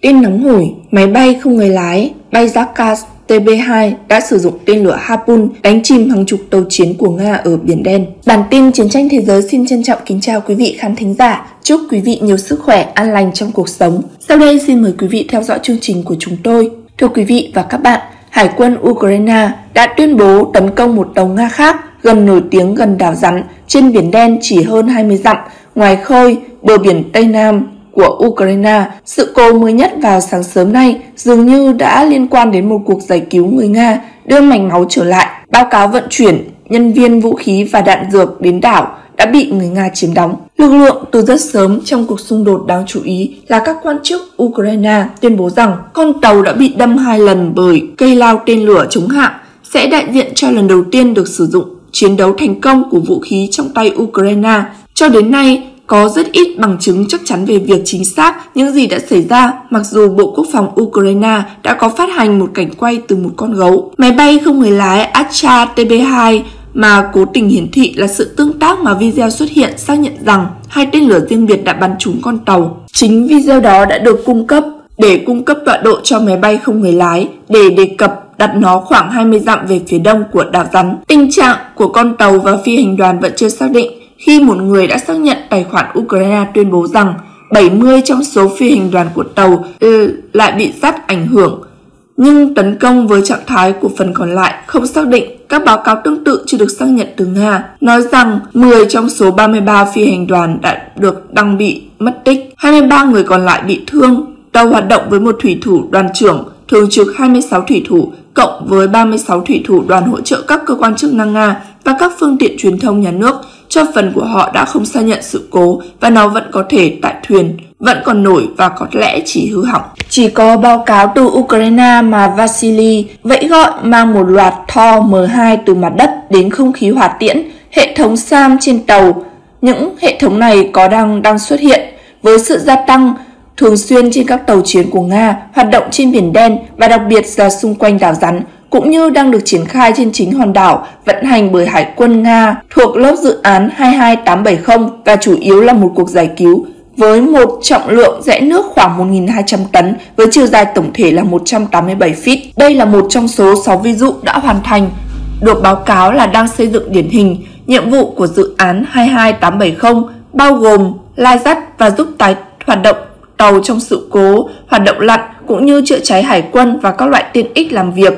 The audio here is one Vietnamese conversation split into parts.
Tin nóng hổi, máy bay không người lái, bay Zakas TB2 đã sử dụng tên lửa Harpoon đánh chìm hàng chục tàu chiến của Nga ở Biển Đen. Bản tin Chiến tranh Thế giới xin trân trọng kính chào quý vị khán thính giả. Chúc quý vị nhiều sức khỏe, an lành trong cuộc sống. Sau đây xin mời quý vị theo dõi chương trình của chúng tôi. Thưa quý vị và các bạn, Hải quân Ukraine đã tuyên bố tấn công một tàu Nga khác gần nổi tiếng gần đảo rắn trên Biển Đen chỉ hơn 20 dặm ngoài khơi bờ biển Tây Nam của Ukraine. Sự cố mới nhất vào sáng sớm nay dường như đã liên quan đến một cuộc giải cứu người Nga đưa mảnh máu trở lại. Báo cáo vận chuyển nhân viên vũ khí và đạn dược đến đảo đã bị người Nga chiếm đóng. Lực lượng từ rất sớm trong cuộc xung đột đáng chú ý là các quan chức Ukraine tuyên bố rằng con tàu đã bị đâm hai lần bởi cây lao tên lửa chống hạm sẽ đại diện cho lần đầu tiên được sử dụng chiến đấu thành công của vũ khí trong tay Ukraine. Cho đến nay, có rất ít bằng chứng chắc chắn về việc chính xác những gì đã xảy ra, mặc dù Bộ Quốc phòng Ukraine đã có phát hành một cảnh quay từ một con gấu. Máy bay không người lái Acha TB2 mà cố tình hiển thị là sự tương tác mà video xuất hiện xác nhận rằng hai tên lửa riêng biệt đã bắn trúng con tàu. Chính video đó đã được cung cấp để cung cấp tọa độ cho máy bay không người lái để đề cập đặt nó khoảng 20 dặm về phía đông của đảo rắn. Tình trạng của con tàu và phi hành đoàn vẫn chưa xác định khi một người đã xác nhận tài khoản Ukraine tuyên bố rằng 70 trong số phi hành đoàn của tàu ừ, lại bị sát ảnh hưởng. Nhưng tấn công với trạng thái của phần còn lại không xác định các báo cáo tương tự chưa được xác nhận từ Nga, nói rằng 10 trong số 33 phi hành đoàn đã được đăng bị mất tích, 23 người còn lại bị thương. Tàu hoạt động với một thủy thủ đoàn trưởng, thường trực 26 thủy thủ, cộng với 36 thủy thủ đoàn hỗ trợ các cơ quan chức năng Nga và các phương tiện truyền thông nhà nước cho phần của họ đã không xác nhận sự cố và nó vẫn có thể tại thuyền, vẫn còn nổi và có lẽ chỉ hư hỏng. Chỉ có báo cáo từ Ukraine mà Vasily vẫy gọi mang một loạt Thor M2 từ mặt đất đến không khí hỏa tiễn, hệ thống SAM trên tàu. Những hệ thống này có đang đang xuất hiện với sự gia tăng thường xuyên trên các tàu chiến của Nga hoạt động trên Biển Đen và đặc biệt là xung quanh đảo rắn cũng như đang được triển khai trên chính hòn đảo vận hành bởi Hải quân Nga thuộc lớp dự án 22870 và chủ yếu là một cuộc giải cứu với một trọng lượng rẽ nước khoảng 1.200 tấn với chiều dài tổng thể là 187 feet. Đây là một trong số 6 ví dụ đã hoàn thành, được báo cáo là đang xây dựng điển hình. Nhiệm vụ của dự án 22870 bao gồm lai dắt và giúp tái hoạt động tàu trong sự cố, hoạt động lặn cũng như chữa cháy hải quân và các loại tiện ích làm việc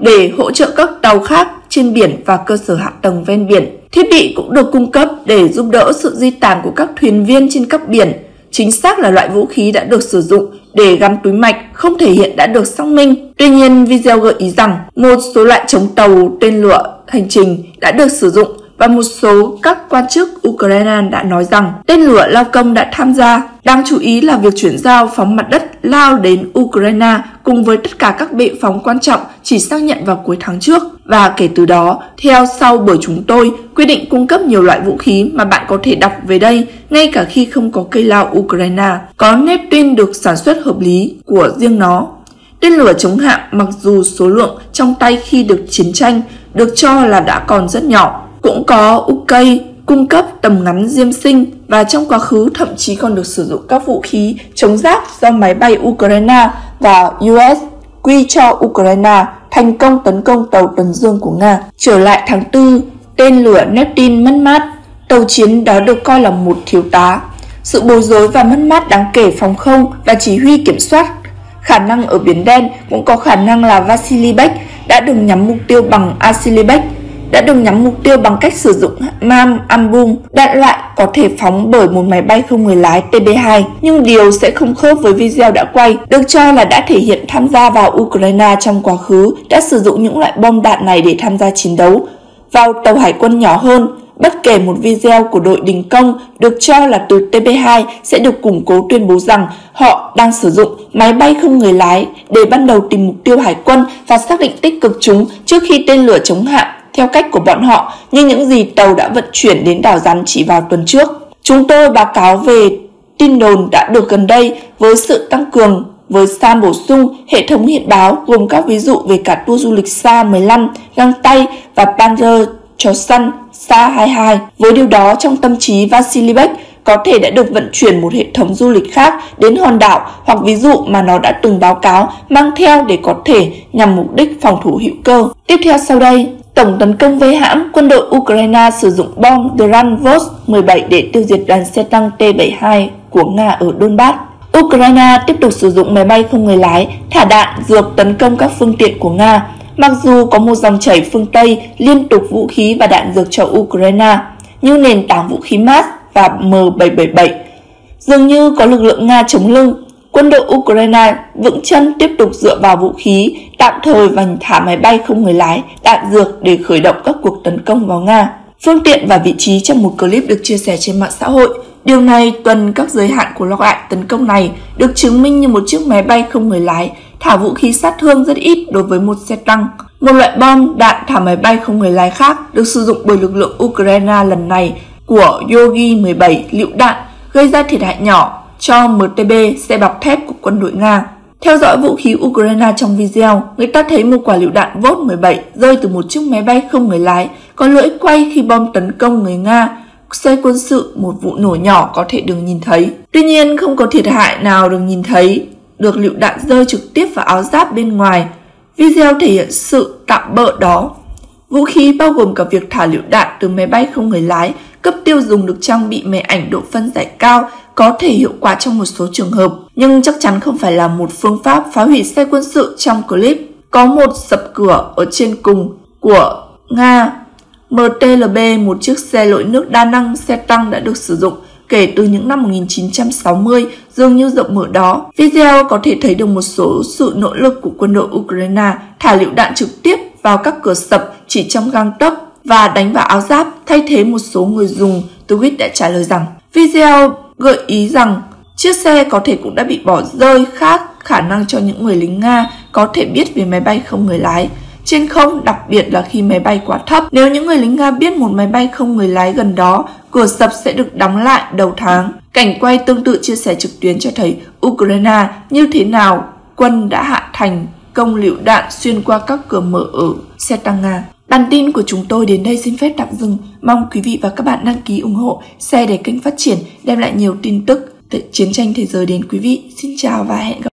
để hỗ trợ các tàu khác trên biển và cơ sở hạ tầng ven biển. Thiết bị cũng được cung cấp để giúp đỡ sự di tản của các thuyền viên trên các biển. Chính xác là loại vũ khí đã được sử dụng để gắn túi mạch không thể hiện đã được xác minh. Tuy nhiên, video gợi ý rằng một số loại chống tàu tên lửa hành trình đã được sử dụng và một số các quan chức Ukraine đã nói rằng tên lửa lao công đã tham gia. Đáng chú ý là việc chuyển giao phóng mặt đất lao đến Ukraine cùng với tất cả các bệ phóng quan trọng chỉ xác nhận vào cuối tháng trước. Và kể từ đó, theo sau bởi chúng tôi quyết định cung cấp nhiều loại vũ khí mà bạn có thể đọc về đây ngay cả khi không có cây lao Ukraine. Có Neptune được sản xuất hợp lý của riêng nó. Tên lửa chống hạm mặc dù số lượng trong tay khi được chiến tranh được cho là đã còn rất nhỏ cũng có UK cung cấp tầm ngắn diêm sinh và trong quá khứ thậm chí còn được sử dụng các vũ khí chống giáp do máy bay Ukraine và US quy cho Ukraine thành công tấn công tàu tuần dương của Nga. Trở lại tháng 4, tên lửa Neptune mất mát, tàu chiến đó được coi là một thiếu tá. Sự bối rối và mất mát đáng kể phòng không và chỉ huy kiểm soát khả năng ở Biển Đen cũng có khả năng là Vasily đã được nhắm mục tiêu bằng Asilibek đã được nhắm mục tiêu bằng cách sử dụng MAM album, đạn loại có thể phóng bởi một máy bay không người lái TB2, nhưng điều sẽ không khớp với video đã quay, được cho là đã thể hiện tham gia vào Ukraine trong quá khứ đã sử dụng những loại bom đạn này để tham gia chiến đấu vào tàu hải quân nhỏ hơn. Bất kể một video của đội đình công được cho là từ TB2 sẽ được củng cố tuyên bố rằng họ đang sử dụng máy bay không người lái để ban đầu tìm mục tiêu hải quân và xác định tích cực chúng trước khi tên lửa chống hạm theo cách của bọn họ như những gì tàu đã vận chuyển đến đảo rắn chỉ vào tuần trước. Chúng tôi báo cáo về tin đồn đã được gần đây với sự tăng cường với SAM bổ sung hệ thống hiện báo gồm các ví dụ về cả tour du lịch xa 15, găng tay và Panzer cho săn xa 22. Với điều đó trong tâm trí Vasily Beck có thể đã được vận chuyển một hệ thống du lịch khác đến hòn đảo hoặc ví dụ mà nó đã từng báo cáo mang theo để có thể nhằm mục đích phòng thủ hữu cơ. Tiếp theo sau đây, tổng tấn công với hãm, quân đội Ukraine sử dụng bom Dranvos 17 để tiêu diệt đoàn xe tăng T-72 của Nga ở Donbass. Ukraine tiếp tục sử dụng máy bay không người lái, thả đạn, dược tấn công các phương tiện của Nga, mặc dù có một dòng chảy phương Tây liên tục vũ khí và đạn dược cho Ukraine, như nền tảng vũ khí MAS và M777. Dường như có lực lượng Nga chống lưng, quân đội Ukraine vững chân tiếp tục dựa vào vũ khí tạm thời và thả máy bay không người lái, đạn dược để khởi động các cuộc tấn công vào Nga. Phương tiện và vị trí trong một clip được chia sẻ trên mạng xã hội. Điều này tuần các giới hạn của loại tấn công này được chứng minh như một chiếc máy bay không người lái thả vũ khí sát thương rất ít đối với một xe tăng. Một loại bom đạn thả máy bay không người lái khác được sử dụng bởi lực lượng Ukraine lần này của Yogi-17 lựu đạn gây ra thiệt hại nhỏ cho MTB xe bọc thép của quân đội Nga. Theo dõi vũ khí Ukraine trong video, người ta thấy một quả lựu đạn Vought 17 rơi từ một chiếc máy bay không người lái có lưỡi quay khi bom tấn công người Nga. Xe quân sự một vụ nổ nhỏ có thể được nhìn thấy. Tuy nhiên không có thiệt hại nào được nhìn thấy, được lựu đạn rơi trực tiếp vào áo giáp bên ngoài. Video thể hiện sự tạm bỡ đó. Vũ khí bao gồm cả việc thả lựu đạn từ máy bay không người lái, cấp tiêu dùng được trang bị máy ảnh độ phân giải cao có thể hiệu quả trong một số trường hợp, nhưng chắc chắn không phải là một phương pháp phá hủy xe quân sự trong clip. Có một sập cửa ở trên cùng của Nga. MTLB, một chiếc xe lội nước đa năng xe tăng đã được sử dụng kể từ những năm 1960 dường như rộng mở đó. Video có thể thấy được một số sự nỗ lực của quân đội Ukraine thả lựu đạn trực tiếp vào các cửa sập chỉ trong gang tấc và đánh vào áo giáp thay thế một số người dùng tweet đã trả lời rằng video gợi ý rằng chiếc xe có thể cũng đã bị bỏ rơi khác khả năng cho những người lính Nga có thể biết về máy bay không người lái. Trên không, đặc biệt là khi máy bay quá thấp, nếu những người lính Nga biết một máy bay không người lái gần đó, cửa sập sẽ được đóng lại đầu tháng. Cảnh quay tương tự chia sẻ trực tuyến cho thấy Ukraine như thế nào quân đã hạ thành công lựu đạn xuyên qua các cửa mở ở xe tăng Nga. Bản tin của chúng tôi đến đây xin phép tạm dừng. Mong quý vị và các bạn đăng ký ủng hộ, share để kênh phát triển, đem lại nhiều tin tức chiến tranh thế giới đến quý vị. Xin chào và hẹn gặp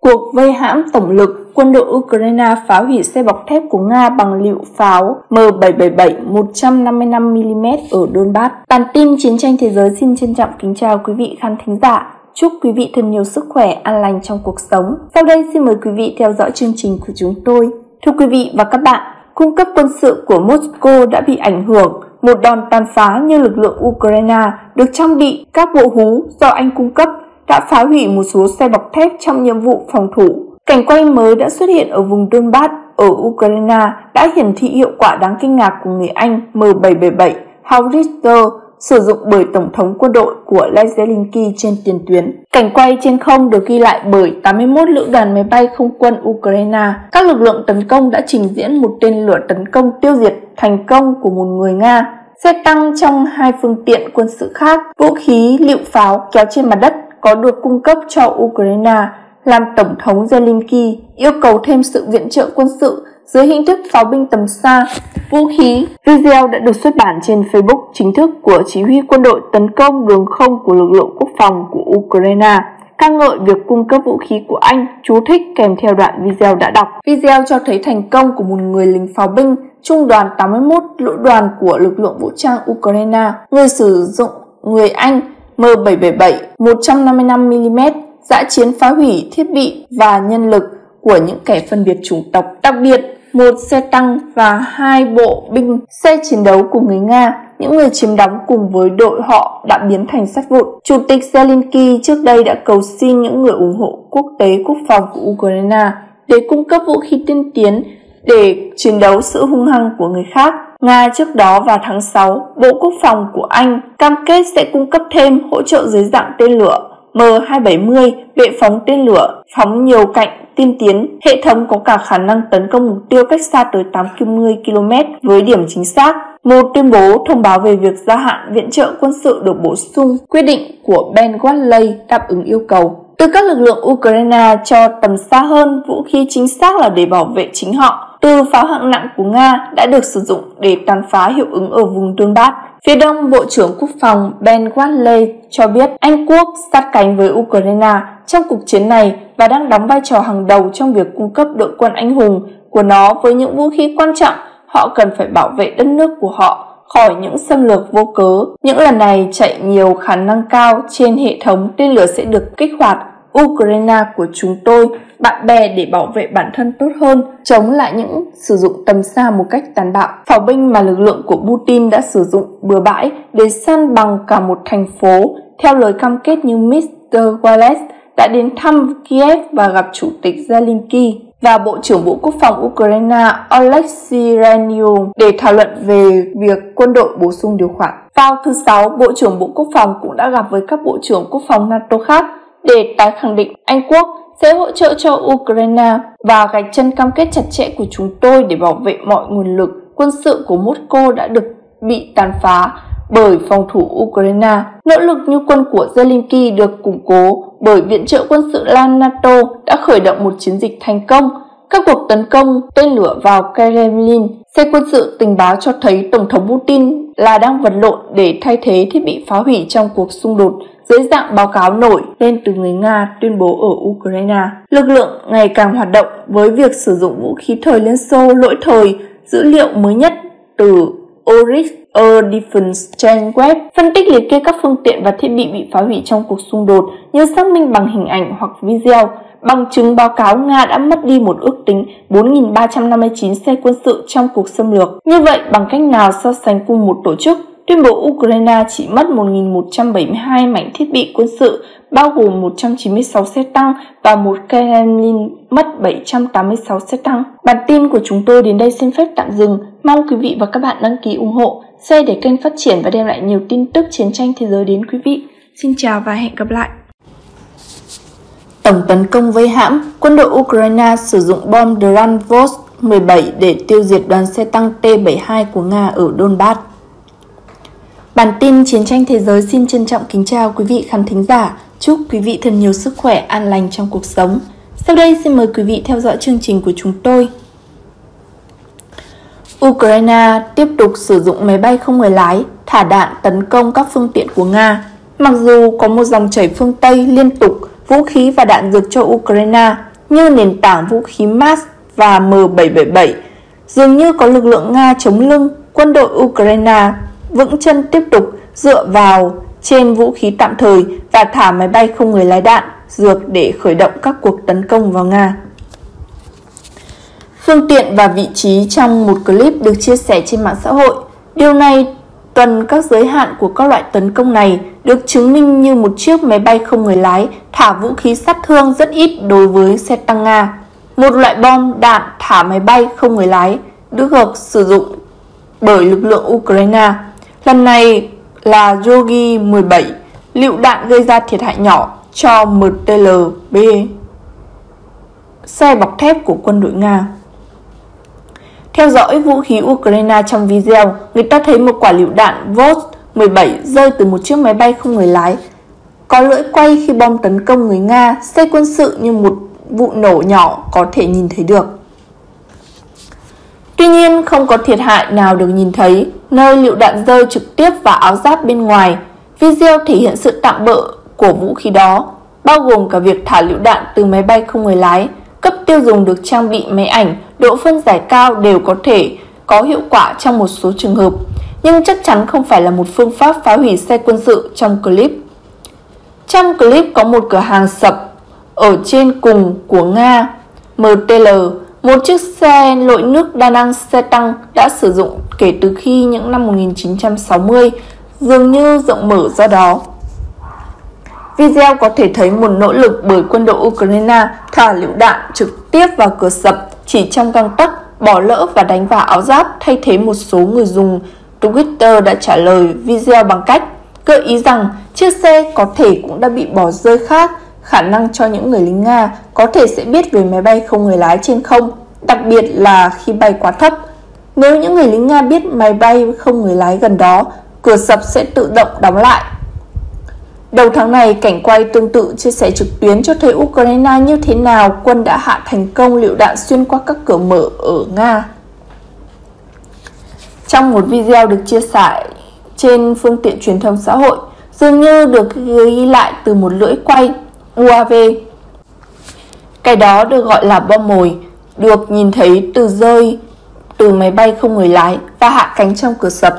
Cuộc vây hãm tổng lực, quân đội Ukraine phá hủy xe bọc thép của Nga bằng liệu pháo M777 155mm ở Donbass. Bản tin chiến tranh thế giới xin trân trọng kính chào quý vị khán thính giả. Chúc quý vị thân nhiều sức khỏe, an lành trong cuộc sống. Sau đây xin mời quý vị theo dõi chương trình của chúng tôi. Thưa quý vị và các bạn, cung cấp quân sự của Moscow đã bị ảnh hưởng. Một đòn tàn phá như lực lượng Ukraine được trang bị các bộ hú do Anh cung cấp đã phá hủy một số xe bọc thép trong nhiệm vụ phòng thủ. Cảnh quay mới đã xuất hiện ở vùng Donbass, ở Ukraine, đã hiển thị hiệu quả đáng kinh ngạc của người Anh M777 Howitzer sử dụng bởi Tổng thống quân đội của Lech Zelensky trên tiền tuyến. Cảnh quay trên không được ghi lại bởi 81 lữ đoàn máy bay không quân Ukraine. Các lực lượng tấn công đã trình diễn một tên lửa tấn công tiêu diệt thành công của một người Nga. Xe tăng trong hai phương tiện quân sự khác, vũ khí, lựu pháo kéo trên mặt đất có được cung cấp cho Ukraine làm Tổng thống Zelensky yêu cầu thêm sự viện trợ quân sự dưới hình thức pháo binh tầm xa, vũ khí. Video đã được xuất bản trên Facebook chính thức của Chỉ huy quân đội tấn công đường không của lực lượng quốc phòng của Ukraine ca ngợi việc cung cấp vũ khí của Anh, chú thích kèm theo đoạn video đã đọc. Video cho thấy thành công của một người lính pháo binh trung đoàn 81 lữ đoàn của lực lượng vũ trang Ukraine, người sử dụng người Anh M777 155mm dã chiến phá hủy thiết bị và nhân lực của những kẻ phân biệt chủng tộc. Đặc biệt, một xe tăng và hai bộ binh xe chiến đấu của người Nga, những người chiếm đóng cùng với đội họ đã biến thành sắt vụn. Chủ tịch Zelensky trước đây đã cầu xin những người ủng hộ quốc tế quốc phòng của Ukraine để cung cấp vũ khí tiên tiến để chiến đấu sự hung hăng của người khác. Nga trước đó vào tháng 6, Bộ Quốc phòng của Anh cam kết sẽ cung cấp thêm hỗ trợ dưới dạng tên lửa M270 bệ phóng tên lửa phóng nhiều cạnh tiên tiến. Hệ thống có cả khả năng tấn công mục tiêu cách xa tới 80 km với điểm chính xác. Một tuyên bố thông báo về việc gia hạn viện trợ quân sự được bổ sung quyết định của Ben Watley đáp ứng yêu cầu. Từ các lực lượng Ukraine cho tầm xa hơn, vũ khí chính xác là để bảo vệ chính họ từ pháo hạng nặng của Nga đã được sử dụng để tàn phá hiệu ứng ở vùng Donbass. Phía đông, Bộ trưởng Quốc phòng Ben Watley cho biết Anh Quốc sát cánh với Ukraine trong cuộc chiến này và đang đóng vai trò hàng đầu trong việc cung cấp đội quân anh hùng của nó với những vũ khí quan trọng họ cần phải bảo vệ đất nước của họ khỏi những xâm lược vô cớ. Những lần này chạy nhiều khả năng cao trên hệ thống tên lửa sẽ được kích hoạt. Ukraine của chúng tôi, bạn bè để bảo vệ bản thân tốt hơn, chống lại những sử dụng tầm xa một cách tàn bạo. Pháo binh mà lực lượng của Putin đã sử dụng bừa bãi để săn bằng cả một thành phố, theo lời cam kết như Mr. Wallace đã đến thăm Kiev và gặp Chủ tịch Zelensky và Bộ trưởng Bộ Quốc phòng Ukraine Oleksiy Renyuk để thảo luận về việc quân đội bổ sung điều khoản. Vào thứ Sáu, Bộ trưởng Bộ Quốc phòng cũng đã gặp với các Bộ trưởng Quốc phòng NATO khác để tái khẳng định Anh Quốc sẽ hỗ trợ cho Ukraine và gạch chân cam kết chặt chẽ của chúng tôi để bảo vệ mọi nguồn lực quân sự của Moscow đã được bị tàn phá bởi phòng thủ Ukraine. Nỗ lực như quân của Zelensky được củng cố bởi viện trợ quân sự Lan NATO đã khởi động một chiến dịch thành công. Các cuộc tấn công tên lửa vào Kremlin, xe quân sự tình báo cho thấy Tổng thống Putin là đang vật lộn để thay thế thiết bị phá hủy trong cuộc xung đột dưới dạng báo cáo nổi lên từ người Nga tuyên bố ở Ukraine. Lực lượng ngày càng hoạt động với việc sử dụng vũ khí thời Liên Xô lỗi thời, dữ liệu mới nhất từ Oryx A Defense trang web phân tích liệt kê các phương tiện và thiết bị bị phá hủy trong cuộc xung đột như xác minh bằng hình ảnh hoặc video. Bằng chứng báo cáo Nga đã mất đi một ước tính 4.359 xe quân sự trong cuộc xâm lược. Như vậy, bằng cách nào so sánh cùng một tổ chức, tuyên bố Ukraine chỉ mất 1.172 mảnh thiết bị quân sự, bao gồm 196 xe tăng và một Kremlin mất 786 xe tăng. Bản tin của chúng tôi đến đây xin phép tạm dừng. Mong quý vị và các bạn đăng ký ủng hộ, share để kênh phát triển và đem lại nhiều tin tức chiến tranh thế giới đến quý vị. Xin chào và hẹn gặp lại. Tổng tấn công vây hãm, quân đội Ukraine sử dụng bom Dranvos 17 để tiêu diệt đoàn xe tăng T-72 của Nga ở Donbass. Bản tin Chiến tranh Thế giới xin trân trọng kính chào quý vị khán thính giả. Chúc quý vị thật nhiều sức khỏe, an lành trong cuộc sống. Sau đây xin mời quý vị theo dõi chương trình của chúng tôi. Ukraine tiếp tục sử dụng máy bay không người lái thả đạn tấn công các phương tiện của Nga. Mặc dù có một dòng chảy phương Tây liên tục vũ khí và đạn dược cho Ukraine như nền tảng vũ khí MAS và M777, dường như có lực lượng Nga chống lưng, quân đội Ukraine vững chân tiếp tục dựa vào trên vũ khí tạm thời và thả máy bay không người lái đạn, dược để khởi động các cuộc tấn công vào Nga. Phương tiện và vị trí trong một clip được chia sẻ trên mạng xã hội. Điều này tuần các giới hạn của các loại tấn công này được chứng minh như một chiếc máy bay không người lái thả vũ khí sát thương rất ít đối với xe tăng Nga. Một loại bom đạn thả máy bay không người lái được sử dụng bởi lực lượng Ukraine. Lần này là Yogi 17, lựu đạn gây ra thiệt hại nhỏ cho MTLB, xe bọc thép của quân đội Nga. Theo dõi vũ khí Ukraine trong video, người ta thấy một quả lựu đạn VOS 17 rơi từ một chiếc máy bay không người lái. Có lưỡi quay khi bom tấn công người Nga, xe quân sự như một vụ nổ nhỏ có thể nhìn thấy được. Tuy nhiên, không có thiệt hại nào được nhìn thấy, nơi lựu đạn rơi trực tiếp vào áo giáp bên ngoài. Video thể hiện sự tạm bỡ của vũ khí đó, bao gồm cả việc thả lựu đạn từ máy bay không người lái, cấp tiêu dùng được trang bị máy ảnh, độ phân giải cao đều có thể có hiệu quả trong một số trường hợp, nhưng chắc chắn không phải là một phương pháp phá hủy xe quân sự trong clip. Trong clip có một cửa hàng sập ở trên cùng của Nga, MTL, một chiếc xe lội nước đa năng xe tăng đã sử dụng kể từ khi những năm 1960, dường như rộng mở do đó. Video có thể thấy một nỗ lực bởi quân đội Ukraine thả lựu đạn trực tiếp vào cửa sập chỉ trong găng tấc, bỏ lỡ và đánh vào áo giáp thay thế một số người dùng Twitter đã trả lời video bằng cách gợi ý rằng chiếc xe có thể cũng đã bị bỏ rơi khác, khả năng cho những người lính Nga có thể sẽ biết về máy bay không người lái trên không, đặc biệt là khi bay quá thấp. Nếu những người lính Nga biết máy bay không người lái gần đó, cửa sập sẽ tự động đóng lại Đầu tháng này, cảnh quay tương tự chia sẻ trực tuyến cho thấy Ukraine như thế nào quân đã hạ thành công lựu đạn xuyên qua các cửa mở ở Nga. Trong một video được chia sẻ trên phương tiện truyền thông xã hội, dường như được ghi lại từ một lưỡi quay UAV. Cái đó được gọi là bom mồi, được nhìn thấy từ rơi từ máy bay không người lái và hạ cánh trong cửa sập.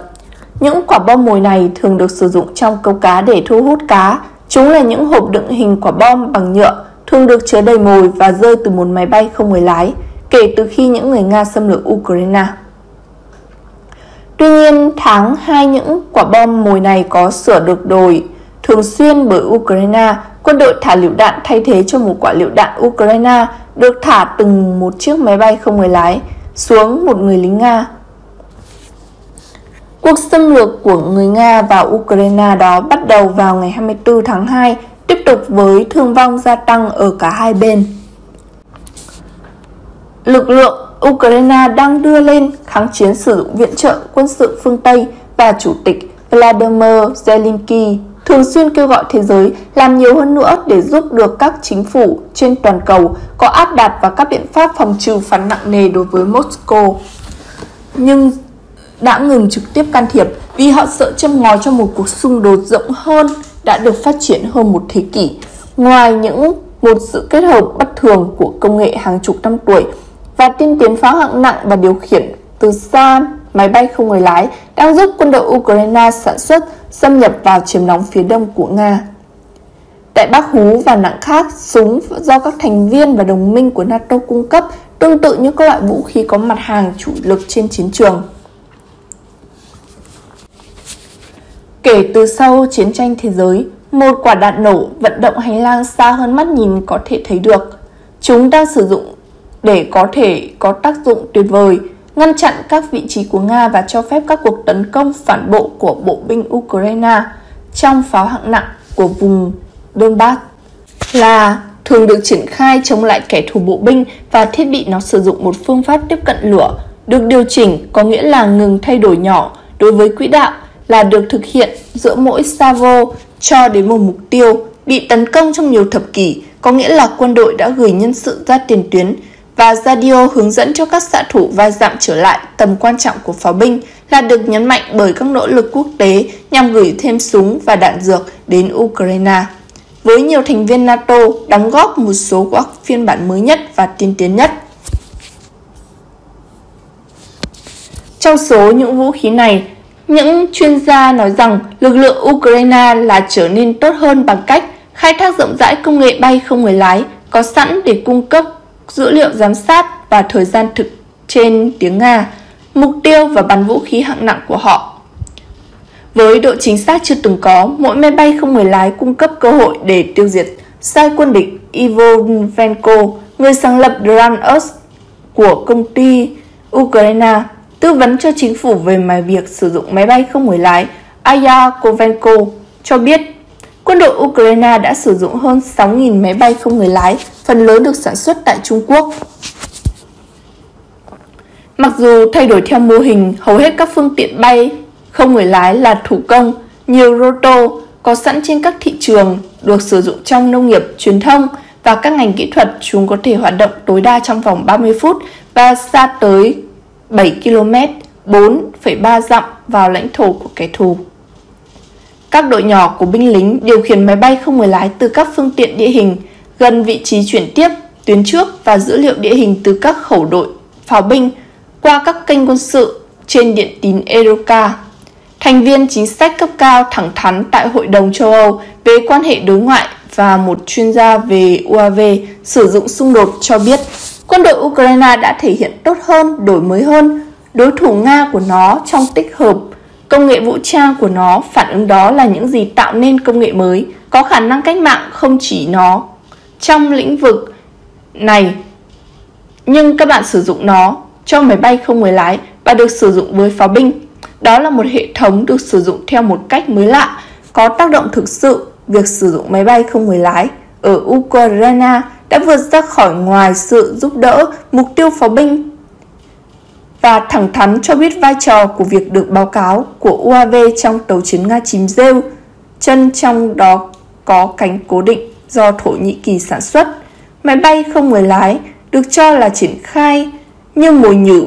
Những quả bom mồi này thường được sử dụng trong câu cá để thu hút cá. Chúng là những hộp đựng hình quả bom bằng nhựa, thường được chứa đầy mồi và rơi từ một máy bay không người lái, kể từ khi những người Nga xâm lược Ukraine. Tuy nhiên, tháng 2 những quả bom mồi này có sửa được đổi thường xuyên bởi Ukraine. Quân đội thả lựu đạn thay thế cho một quả lựu đạn Ukraine được thả từng một chiếc máy bay không người lái xuống một người lính Nga. Cuộc xâm lược của người Nga vào Ukraine đó bắt đầu vào ngày 24 tháng 2, tiếp tục với thương vong gia tăng ở cả hai bên. Lực lượng Ukraine đang đưa lên kháng chiến sử dụng viện trợ quân sự phương Tây và Chủ tịch Vladimir Zelensky thường xuyên kêu gọi thế giới làm nhiều hơn nữa để giúp được các chính phủ trên toàn cầu có áp đặt và các biện pháp phòng trừ phản nặng nề đối với Moscow. Nhưng đã ngừng trực tiếp can thiệp vì họ sợ châm ngòi cho một cuộc xung đột rộng hơn đã được phát triển hơn một thế kỷ. Ngoài những một sự kết hợp bất thường của công nghệ hàng chục năm tuổi và tiên tiến pháo hạng nặng và điều khiển từ xa máy bay không người lái đang giúp quân đội Ukraine sản xuất xâm nhập vào chiếm đóng phía đông của Nga. Tại Bắc Hú và nặng khác, súng do các thành viên và đồng minh của NATO cung cấp tương tự như các loại vũ khí có mặt hàng chủ lực trên chiến trường. Kể từ sau chiến tranh thế giới, một quả đạn nổ vận động hành lang xa hơn mắt nhìn có thể thấy được. Chúng đang sử dụng để có thể có tác dụng tuyệt vời ngăn chặn các vị trí của Nga và cho phép các cuộc tấn công phản bộ của bộ binh Ukraine trong pháo hạng nặng của vùng Donbass là thường được triển khai chống lại kẻ thù bộ binh và thiết bị nó sử dụng một phương pháp tiếp cận lửa, được điều chỉnh có nghĩa là ngừng thay đổi nhỏ đối với quỹ đạo là được thực hiện giữa mỗi savo cho đến một mục tiêu bị tấn công trong nhiều thập kỷ, có nghĩa là quân đội đã gửi nhân sự ra tiền tuyến và radio hướng dẫn cho các xạ thủ và giảm trở lại tầm quan trọng của pháo binh là được nhấn mạnh bởi các nỗ lực quốc tế nhằm gửi thêm súng và đạn dược đến Ukraine. Với nhiều thành viên NATO đóng góp một số các phiên bản mới nhất và tiên tiến nhất. Trong số những vũ khí này, những chuyên gia nói rằng lực lượng Ukraine là trở nên tốt hơn bằng cách khai thác rộng rãi công nghệ bay không người lái có sẵn để cung cấp dữ liệu giám sát và thời gian thực trên tiếng Nga, mục tiêu và bắn vũ khí hạng nặng của họ. Với độ chính xác chưa từng có, mỗi máy bay không người lái cung cấp cơ hội để tiêu diệt sai quân địch Ivo Venko, người sáng lập Dranos của công ty Ukraine, tư vấn cho chính phủ về mà việc sử dụng máy bay không người lái Aya Kovenko cho biết Quân đội Ukraine đã sử dụng hơn 6.000 máy bay không người lái, phần lớn được sản xuất tại Trung Quốc. Mặc dù thay đổi theo mô hình, hầu hết các phương tiện bay không người lái là thủ công, nhiều roto có sẵn trên các thị trường được sử dụng trong nông nghiệp, truyền thông và các ngành kỹ thuật chúng có thể hoạt động tối đa trong vòng 30 phút và xa tới 7 km, 4,3 dặm vào lãnh thổ của kẻ thù. Các đội nhỏ của binh lính điều khiển máy bay không người lái từ các phương tiện địa hình gần vị trí chuyển tiếp, tuyến trước và dữ liệu địa hình từ các khẩu đội, pháo binh qua các kênh quân sự trên điện tín Eroka. Thành viên chính sách cấp cao thẳng thắn tại Hội đồng châu Âu về quan hệ đối ngoại và một chuyên gia về UAV sử dụng xung đột cho biết quân đội Ukraine đã thể hiện tốt hơn, đổi mới hơn đối thủ Nga của nó trong tích hợp Công nghệ vũ trang của nó phản ứng đó là những gì tạo nên công nghệ mới, có khả năng cách mạng không chỉ nó trong lĩnh vực này, nhưng các bạn sử dụng nó cho máy bay không người lái và được sử dụng với pháo binh. Đó là một hệ thống được sử dụng theo một cách mới lạ, có tác động thực sự việc sử dụng máy bay không người lái ở Ukraine đã vượt ra khỏi ngoài sự giúp đỡ mục tiêu pháo binh và thẳng thắn cho biết vai trò của việc được báo cáo của UAV trong tàu chiến Nga chìm rêu, chân trong đó có cánh cố định do Thổ Nhĩ Kỳ sản xuất. Máy bay không người lái được cho là triển khai như mồi nhử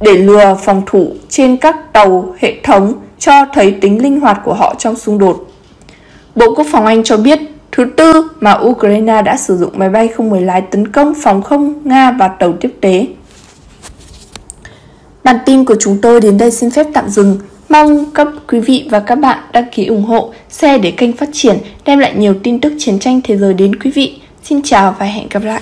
để lừa phòng thủ trên các tàu hệ thống cho thấy tính linh hoạt của họ trong xung đột. Bộ Quốc phòng Anh cho biết, thứ tư mà Ukraine đã sử dụng máy bay không người lái tấn công phòng không Nga và tàu tiếp tế. Bản tin của chúng tôi đến đây xin phép tạm dừng. Mong các quý vị và các bạn đăng ký ủng hộ, share để kênh phát triển, đem lại nhiều tin tức chiến tranh thế giới đến quý vị. Xin chào và hẹn gặp lại.